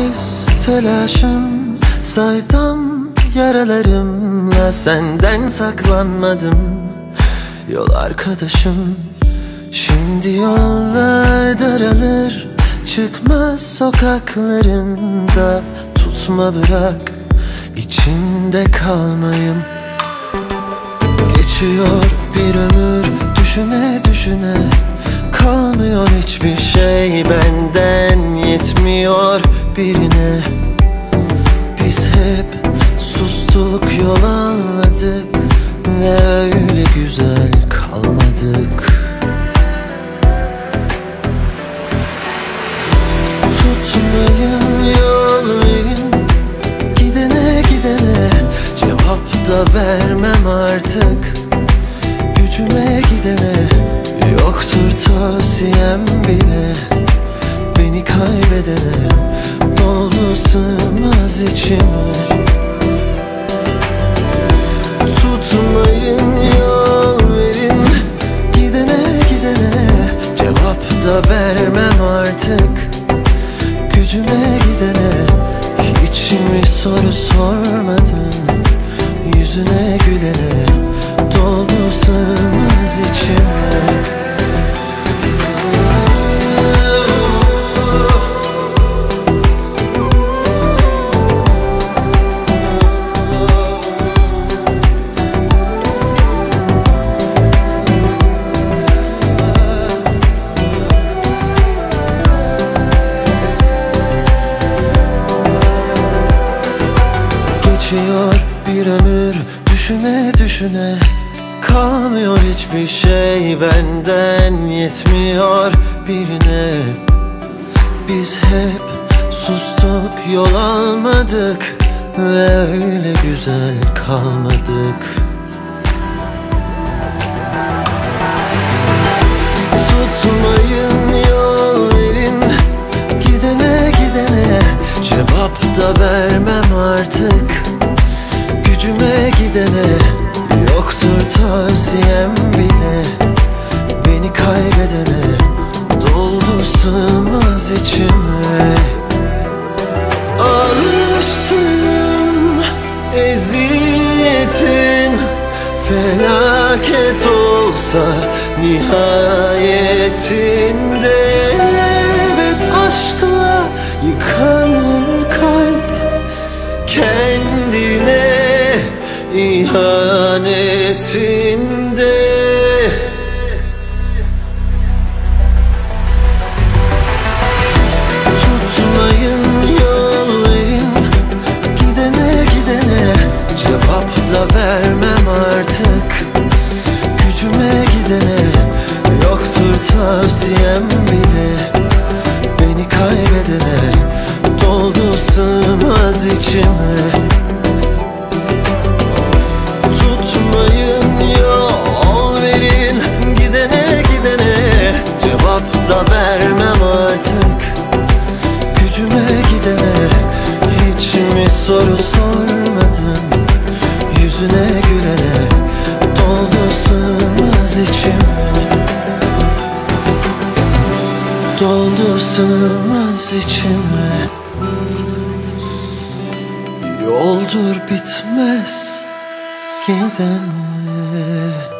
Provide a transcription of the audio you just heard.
Gereksiz telaşım Saydam yaralarımla Senden saklanmadım Yol arkadaşım. Şimdi yollar daralır Çıkmaz sokaklarında. Tutma bırak içinde kalmayım. Geçiyor bir ömür düşüne düşüne. Kalmıyor hiçbir şey benden yetmiyor birine. Biz hep sustuk yol almadık Ve öyle güzel kalmadık. Tutmayın yol verin. Gidene gidene Cevap da vermem artık. Gücüme gidene Yoktur tavsiyem bile. Beni kaybedene Doldu sığmaz içime Tutmayın yol verin. Gidene gidene Cevap da vermem artık. Gücüme gidene Hiç mi soru sormadın Yüzüne gülene Doldu sığmaz içime Geçiyor bir ömür. Düşüne düşüne Kalmıyor hiçbir şey. Benden yetmiyor birine. Biz hep sustuk yol almadık Ve öyle güzel kalmadık Tavsiyem bile Beni kaybedene Doldu sığmaz içime. Alıştım eziyetin Felaket olsa nihayetinde. Evet aşkla yıkanır kalp Kendine ihanetinde Tutmayın yol Gidene gidene Cevap da vermem artık. Gücüme gidene Yoktur tavsiyem bile. Beni kaybedene Doldu sığmaz içime içime Doldu sığmaz içime. Yoldur bitmez gidene